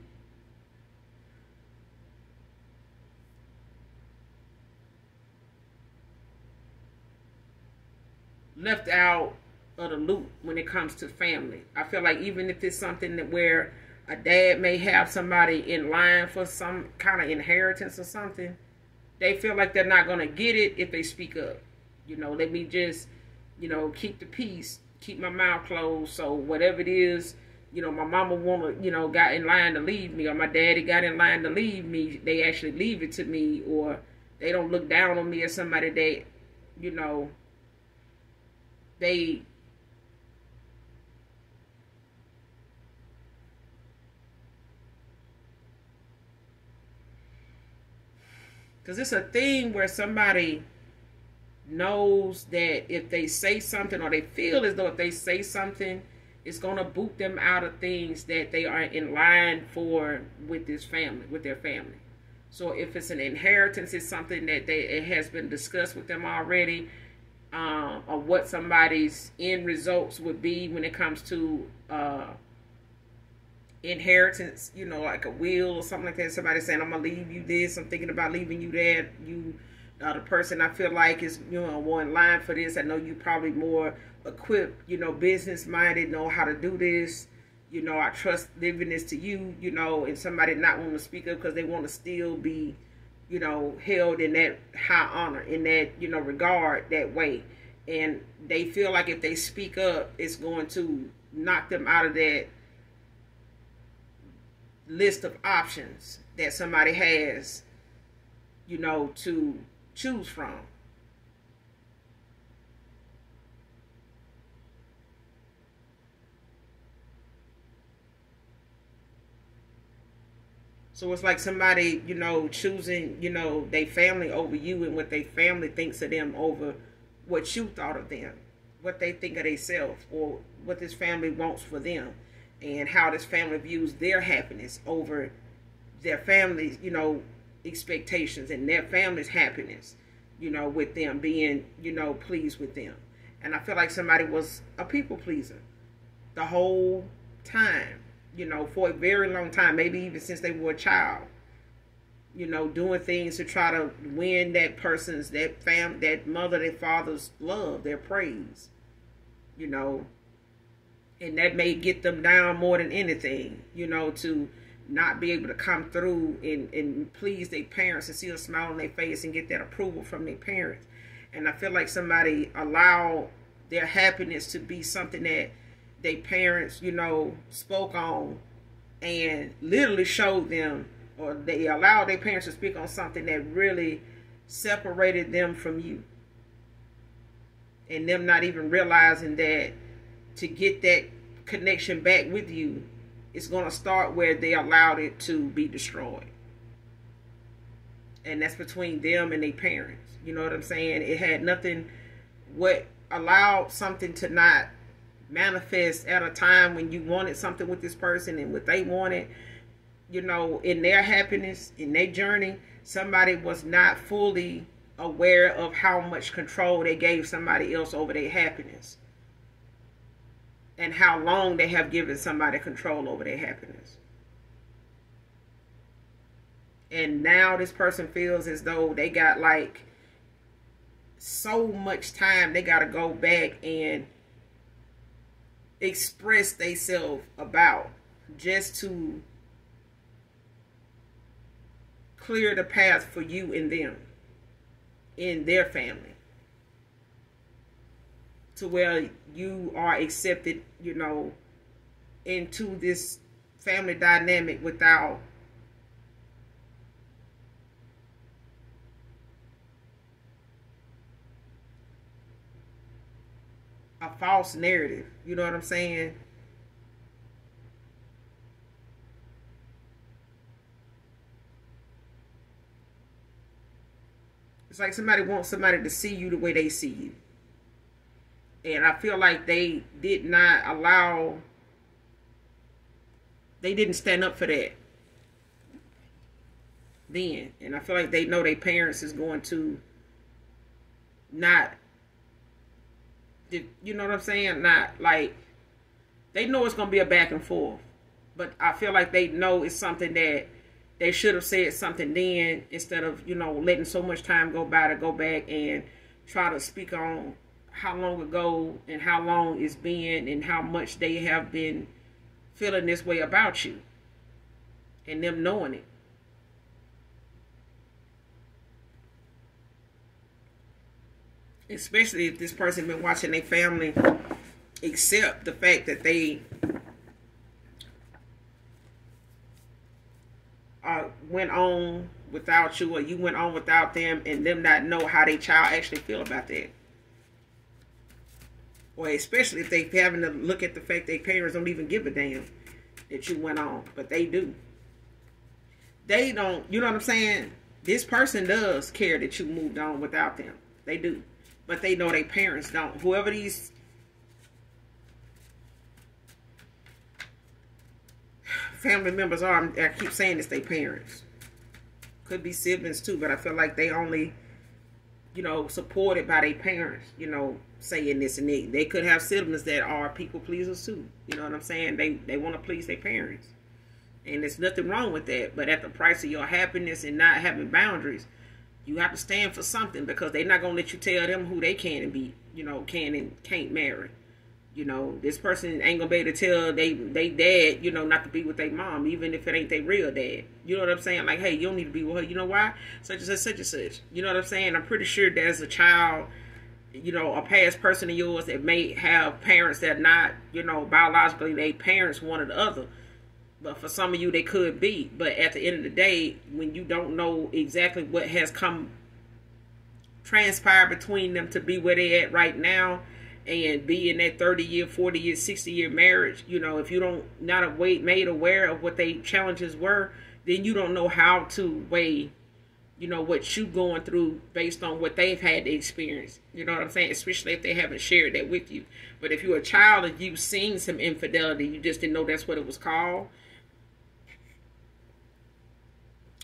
left out of the loop when it comes to family. I feel like even if it's something that where a dad may have somebody in line for some kind of inheritance or something, they feel like they're not going to get it if they speak up. You know, let me just, you know, keep the peace, keep my mouth closed. So whatever it is, you know, my mama wanna, you know, got in line to leave me, or my daddy got in line to leave me. They actually leave it to me, or they don't look down on me as somebody that, you know, they Because it's a thing where somebody knows that if they say something or they feel as though if they say something, it's going to boot them out of things that they are in line for with this family, with their family. So if it's an inheritance, it's something that they it has been discussed with them already, um, of what somebody's end results would be when it comes to uh, inheritance, you know, like a will or something like that. Somebody saying, I'm going to leave you this, I'm thinking about leaving you that. You, the person I feel like is, you know, in line for this. I know you probably more equipped, you know, business minded, know how to do this. You know, I trust leaving this to you, you know, and somebody not want to speak up because they want to still be, you know, held in that high honor, in that, you know, regard that way. And they feel like if they speak up, it's going to knock them out of that list of options that somebody has, you know, to choose from. So it's like somebody, you know, choosing, you know, their family over you and what their family thinks of them over what you thought of them, what they think of themselves, or what this family wants for them and how this family views their happiness over their family's, you know, expectations and their family's happiness, you know, with them being, you know, pleased with them. And I feel like somebody was a people pleaser the whole time, you know, for a very long time, maybe even since they were a child. you know, doing things to try to win that person's that fam that mother, that father's love, their praise. You know, and that may get them down more than anything, you know, to not be able to come through and, and please their parents and see a smile on their face and get that approval from their parents. And I feel like somebody allow their happiness to be something that their parents, you know, spoke on and literally showed them or they allowed their parents to speak on something that really separated them from you. And them not even realizing that to get that connection back with you, it's going to start where they allowed it to be destroyed. And that's between them and their parents. You know what I'm saying? It had nothing, what allowed something to not manifest at a time when you wanted something with this person and what they wanted, you know, in their happiness, in their journey, somebody was not fully aware of how much control they gave somebody else over their happiness and how long they have given somebody control over their happiness. And now this person feels as though they got like so much time they got to go back and express themselves about just to clear the path for you and them in their family to where you are accepted, you know, into this family dynamic without a false narrative. You know what I'm saying? It's like somebody wants somebody to see you the way they see you. And I feel like they did not allow, they didn't stand up for that then. And I feel like they know their parents is going to not, you know what I'm saying? Not like, they know it's going to be a back and forth. But I feel like they know it's something that they should have said something then instead of, you know, letting so much time go by to go back and try to speak on how long ago and how long it's been and how much they have been feeling this way about you and them knowing it. Especially if this person been watching their family accept the fact that they uh, went on without you or you went on without them and them not know how their child actually feel about that or especially if they having to look at the fact their parents don't even give a damn that you went on, but they do. They don't, you know what I'm saying? This person does care that you moved on without them. They do. But they know their parents don't. Whoever these family members are, I keep saying it's their parents. Could be siblings too, but I feel like they only, you know, supported by their parents, you know, saying this and that. They could have siblings that are people pleasers too. You know what I'm saying? They they want to please their parents. And there's nothing wrong with that. But at the price of your happiness and not having boundaries, you have to stand for something because they're not gonna let you tell them who they can and be, you know, can and can't marry. You know, this person ain't gonna be able to tell they they dad, you know, not to be with their mom, even if it ain't their real dad. You know what I'm saying? Like, hey, you don't need to be with her. You know why? Such and such, such and such. You know what I'm saying? I'm pretty sure that as a child you know, a past person of yours that may have parents that not, you know, biologically they parents one or the other. But for some of you, they could be. But at the end of the day, when you don't know exactly what has come transpired between them to be where they at right now and be in that 30 year, 40 year, 60 year marriage, you know, if you don't not wait made aware of what they challenges were, then you don't know how to weigh you know what you going through based on what they've had to experience. You know what i'm saying? Especially if they haven't shared that with you. But if you're a child and you've seen some infidelity you just didn't know that's what it was called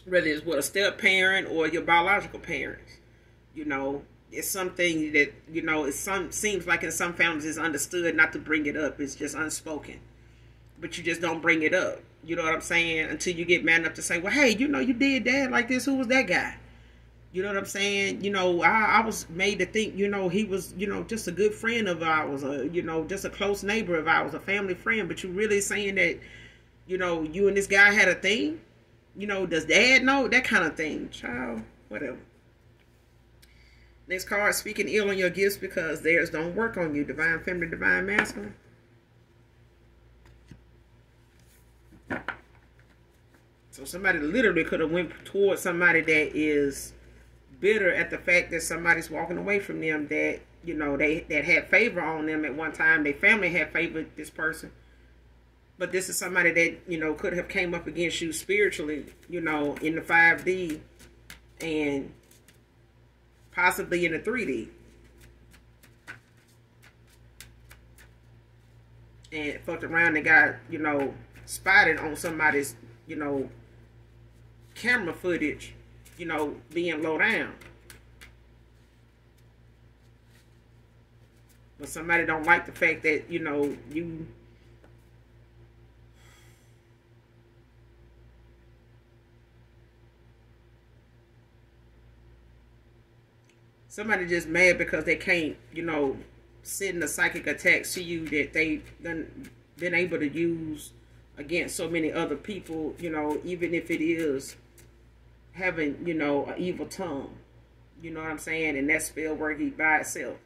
whether it's with a step parent or your biological parents you know it's something that you know it some seems like in some families it's understood not to bring it up it's just unspoken but you just don't bring it up. You know what I'm saying? Until you get mad enough to say, well, hey, you know, you did that like this. Who was that guy? You know what I'm saying? You know, I, I was made to think, you know, he was, you know, just a good friend of ours, a, you know, just a close neighbor of ours, a family friend. But you really saying that, you know, you and this guy had a thing? You know, does dad know? That kind of thing. Child, whatever. Next card, speaking ill on your gifts because theirs don't work on you. Divine feminine, divine masculine. So somebody literally could have went towards somebody that is bitter at the fact that somebody's walking away from them that you know they that had favor on them at one time. Their family had favored this person, but this is somebody that you know could have came up against you spiritually, you know, in the five D, and possibly in a three D. And fucked around and got, you know, spotted on somebody's, you know, camera footage, you know, being low down. But somebody don't like the fact that, you know, you somebody just mad because they can't, you know, send a psychic attack to you that they done been able to use against so many other people, you know, even if it is having, you know, an evil tongue. You know what I'm saying? And that spell working by itself.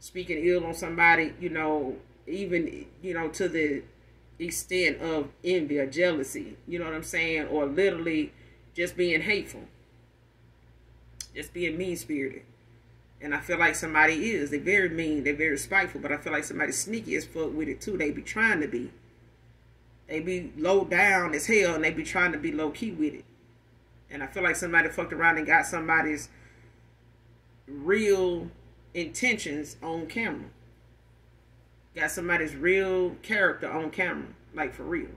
Speaking ill on somebody, you know, even, you know, to the extent of envy or jealousy. You know what I'm saying? Or literally just being hateful. Just being mean-spirited. And I feel like somebody is. They're very mean. They're very spiteful. But I feel like somebody's sneaky as fuck with it, too. They be trying to be. They be low down as hell, and they be trying to be low-key with it. And I feel like somebody fucked around and got somebody's real intentions on camera. Got somebody's real character on camera. Like, for real.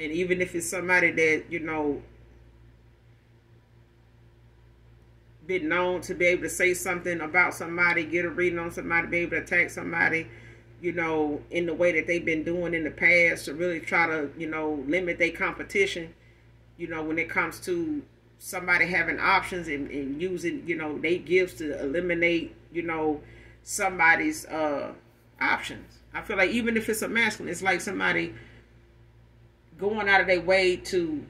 And even if it's somebody that, you know, been known to be able to say something about somebody, get a reading on somebody, be able to attack somebody, you know, in the way that they've been doing in the past to really try to, you know, limit their competition, you know, when it comes to somebody having options and, and using, you know, they gifts to eliminate, you know, somebody's uh options. I feel like even if it's a masculine, it's like somebody going out of their way to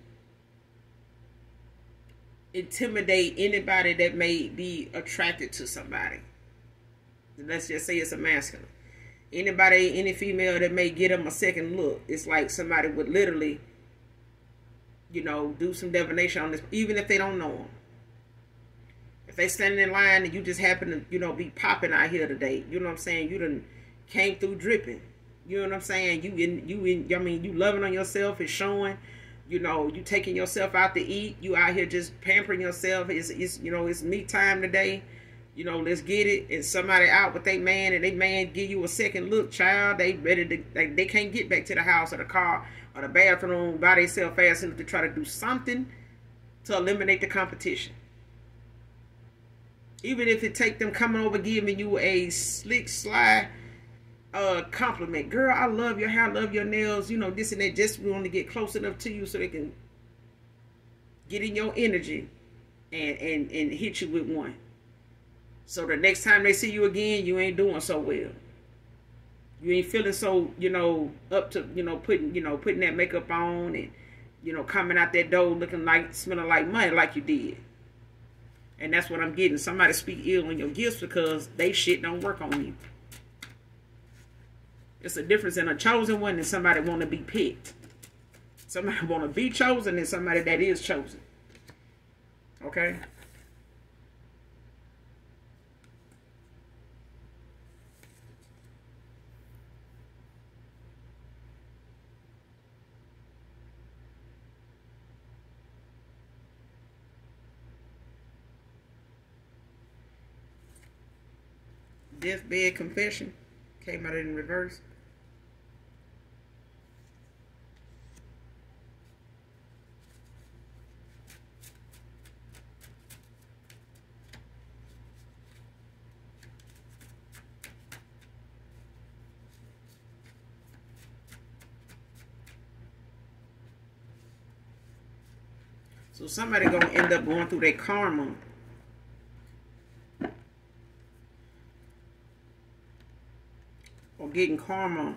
intimidate anybody that may be attracted to somebody. Let's just say it's a masculine. Anybody, any female that may get them a second look. It's like somebody would literally, you know, do some divination on this, even if they don't know them. If they standing in line and you just happen to, you know, be popping out here today, you know what I'm saying? You done came through dripping. You know what I'm saying? You in you in I mean you loving on yourself is showing. You know, you taking yourself out to eat. You out here just pampering yourself. It's, it's you know, it's me time today. You know, let's get it. And somebody out with they man and they man give you a second look, child. They ready to they, they can't get back to the house or the car or the bathroom by themselves fast enough to try to do something to eliminate the competition. Even if it take them coming over giving you a slick slide uh compliment. Girl, I love your hair, I love your nails, you know, this and that. Just want to get close enough to you so they can get in your energy and and and hit you with one. So the next time they see you again, you ain't doing so well. You ain't feeling so, you know, up to, you know, putting, you know, putting that makeup on and, you know, coming out that door looking like, smelling like money like you did. And that's what I'm getting. Somebody speak ill on your gifts because they shit don't work on you. It's a difference in a chosen one and somebody want to be picked. Somebody want to be chosen and somebody that is chosen. Okay? Deathbed confession came out in reverse. So somebody gonna end up going through their karma. Or getting karma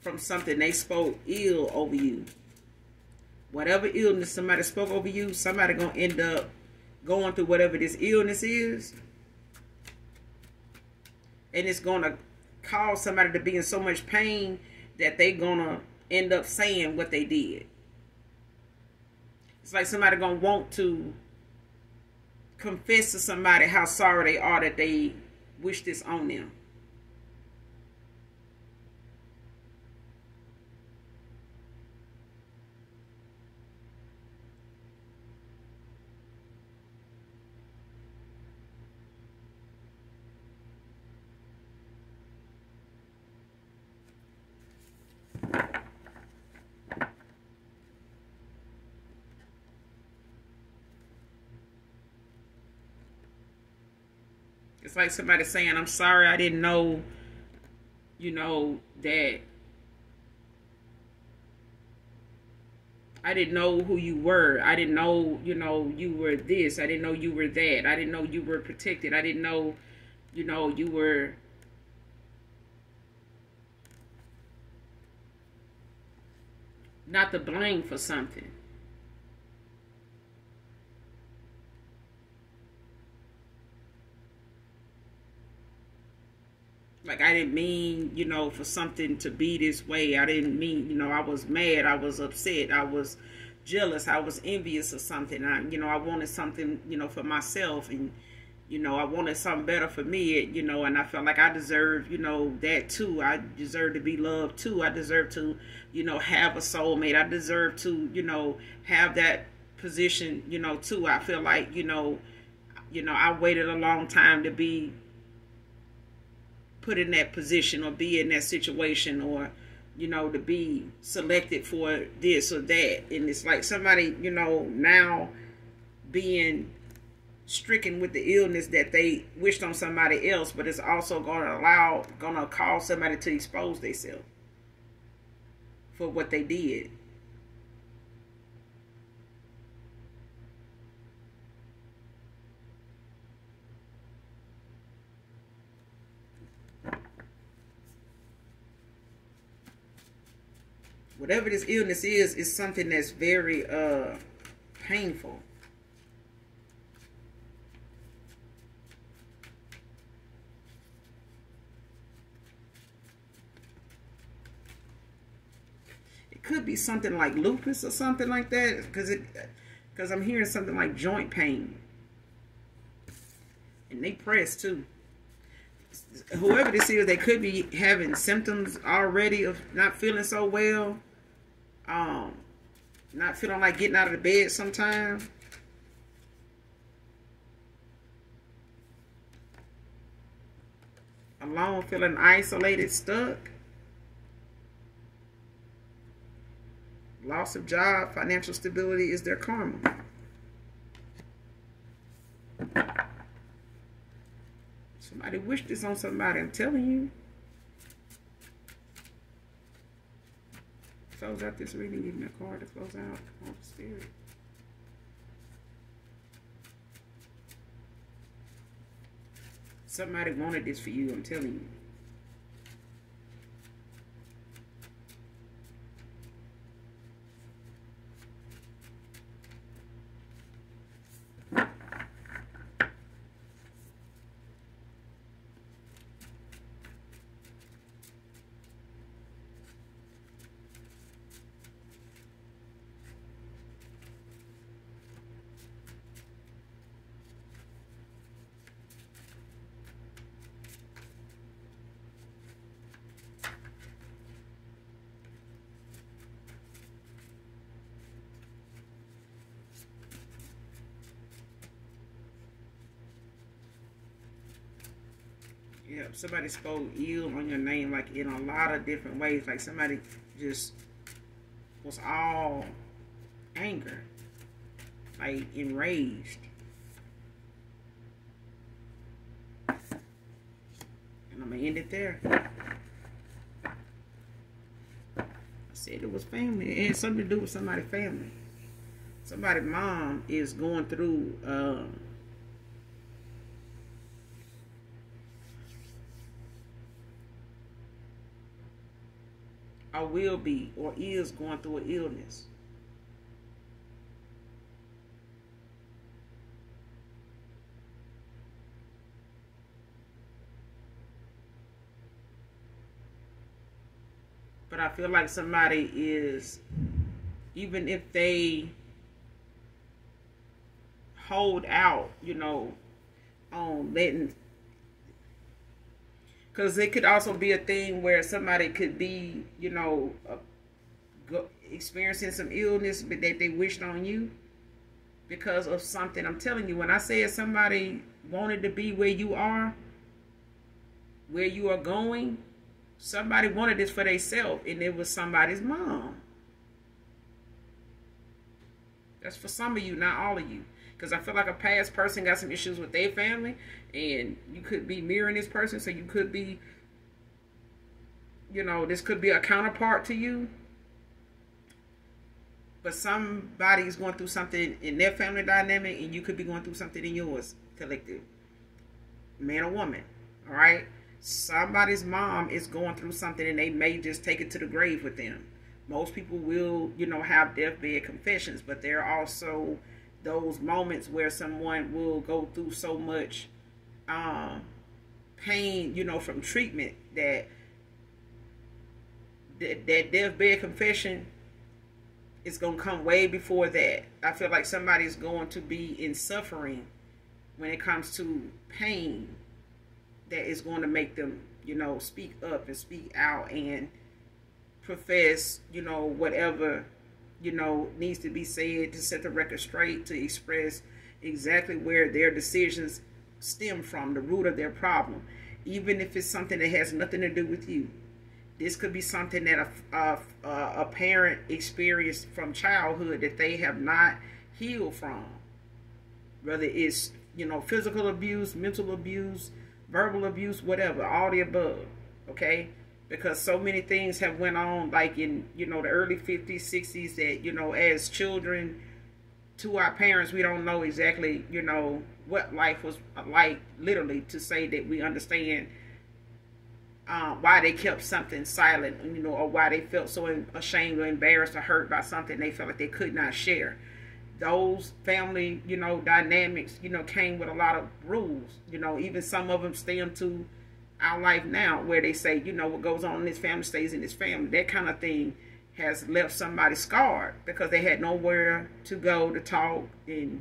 from something they spoke ill over you. Whatever illness somebody spoke over you, somebody gonna end up going through whatever this illness is. And it's gonna cause somebody to be in so much pain that they gonna end up saying what they did. It's like somebody gonna want to confess to somebody how sorry they are that they wish this on them. It's like somebody saying, I'm sorry, I didn't know, you know, that I didn't know who you were. I didn't know, you know, you were this. I didn't know you were that. I didn't know you were protected. I didn't know, you know, you were not to blame for something. Like I didn't mean, you know, for something to be this way. I didn't mean, you know, I was mad, I was upset, I was jealous, I was envious of something. I, you know, I wanted something, you know, for myself and you know, I wanted something better for me, you know, and I felt like I deserved, you know, that too. I deserve to be loved too. I deserve to, you know, have a soulmate. I deserve to, you know, have that position, you know, too. I feel like, you know, you know, I waited a long time to be put in that position or be in that situation or you know to be selected for this or that. And it's like somebody you know now being stricken with the illness that they wished on somebody else but it's also going to allow going to cause somebody to expose themselves for what they did whatever this illness is, is something that's very uh, painful. It could be something like lupus or something like that, because it, because I'm hearing something like joint pain, and they press too. Whoever this is, they could be having symptoms already of not feeling so well um, not feeling like getting out of the bed sometimes. Alone, feeling isolated, stuck. Loss of job, financial stability is their karma. Somebody wished this on somebody, I'm telling you. Close out this reading, give me a card to close out the spirit. Somebody wanted this for you, I'm telling you. Yeah, somebody spoke ill on your name, like in a lot of different ways. Like somebody just was all anger, like enraged. And I'm gonna end it there. I said it was family. It had something to do with somebody's family. somebody's mom is going through um, or will be or is going through an illness. But I feel like somebody is, even if they hold out, you know, on letting because it could also be a thing where somebody could be, you know, uh, go, experiencing some illness, but that they wished on you because of something. I'm telling you, when I say somebody wanted to be where you are, where you are going, somebody wanted this for themselves, and it was somebody's mom. That's for some of you, not all of you. Because I feel like a past person got some issues with their family, and you could be mirroring this person, so you could be, you know, this could be a counterpart to you. But somebody's going through something in their family dynamic, and you could be going through something in yours, collective. Man or woman, all right? Somebody's mom is going through something, and they may just take it to the grave with them. Most people will, you know, have deathbed confessions, but they're also those moments where someone will go through so much um, pain, you know, from treatment that that, that deathbed confession is going to come way before that. I feel like somebody's going to be in suffering when it comes to pain that is going to make them, you know, speak up and speak out and profess, you know, whatever you know, needs to be said to set the record straight, to express exactly where their decisions stem from, the root of their problem, even if it's something that has nothing to do with you. This could be something that a, a, a parent experienced from childhood that they have not healed from. Whether it's, you know, physical abuse, mental abuse, verbal abuse, whatever, all the above, okay? Because so many things have went on like in you know the early 50s 60s that you know as children to our parents we don't know exactly you know what life was like literally to say that we understand uh, why they kept something silent you know or why they felt so ashamed or embarrassed or hurt by something they felt like they could not share. Those family you know dynamics you know came with a lot of rules you know even some of them stem to our life now where they say, you know, what goes on in this family stays in this family. That kind of thing has left somebody scarred because they had nowhere to go to talk and,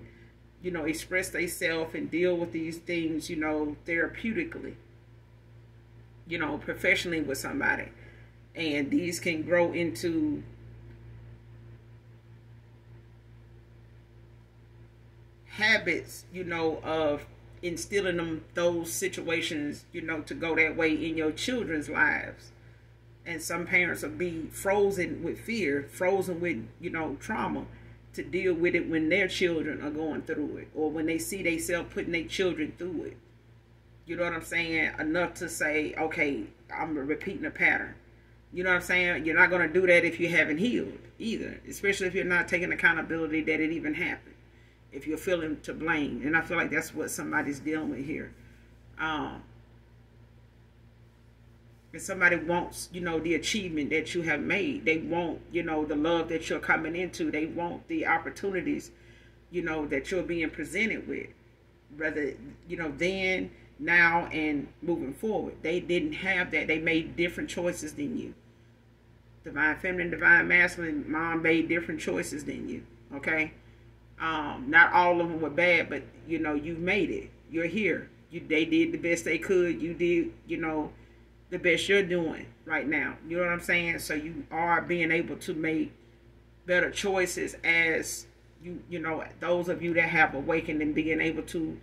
you know, express themselves and deal with these things, you know, therapeutically, you know, professionally with somebody. And these can grow into habits, you know, of instilling them those situations, you know, to go that way in your children's lives. And some parents will be frozen with fear, frozen with, you know, trauma to deal with it when their children are going through it or when they see themselves putting their children through it. You know what I'm saying? Enough to say, okay, I'm repeating a pattern. You know what I'm saying? You're not going to do that if you haven't healed either, especially if you're not taking accountability that it even happened if you're feeling to blame. And I feel like that's what somebody's dealing with here. Um, if somebody wants, you know, the achievement that you have made, they want, you know, the love that you're coming into, they want the opportunities, you know, that you're being presented with. Rather, you know, then, now, and moving forward. They didn't have that. They made different choices than you. Divine feminine, divine masculine, mom made different choices than you. Okay? Um, not all of them were bad, but you know, you made it. You're here. You they did the best they could. You did, you know, the best you're doing right now. You know what I'm saying? So you are being able to make better choices as you you know those of you that have awakened and being able to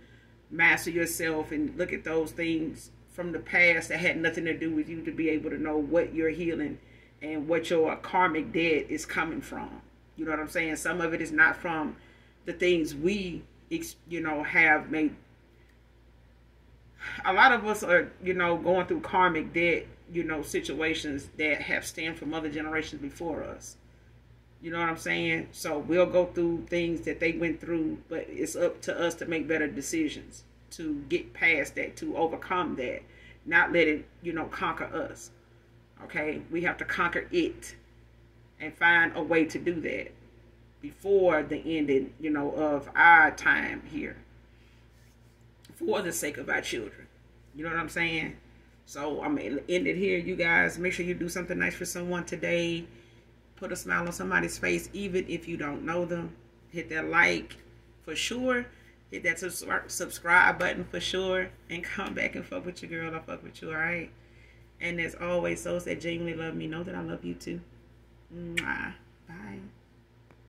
master yourself and look at those things from the past that had nothing to do with you to be able to know what you're healing and what your karmic debt is coming from. You know what I'm saying? Some of it is not from the things we, you know, have made. A lot of us are, you know, going through karmic debt, you know, situations that have stemmed from other generations before us. You know what I'm saying? So we'll go through things that they went through, but it's up to us to make better decisions to get past that, to overcome that, not let it, you know, conquer us. Okay? We have to conquer it and find a way to do that before the ending, you know, of our time here for the sake of our children. You know what I'm saying? So I'm gonna end it here, you guys. Make sure you do something nice for someone today. Put a smile on somebody's face, even if you don't know them. Hit that like for sure. Hit that subscribe button for sure. And come back and fuck with your girl. I fuck with you, alright? And as always, those that genuinely love me know that I love you too. Mwah. Bye.